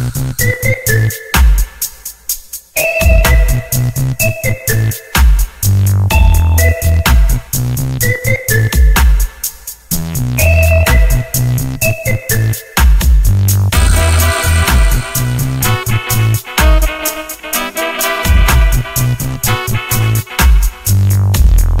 Música